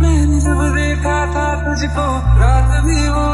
मैंने जब देखा था तुझको रात भी वो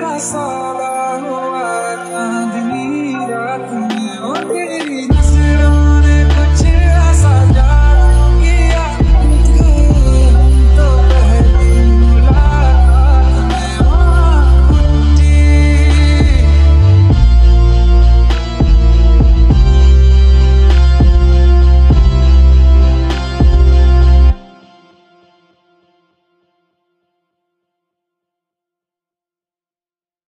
ka salam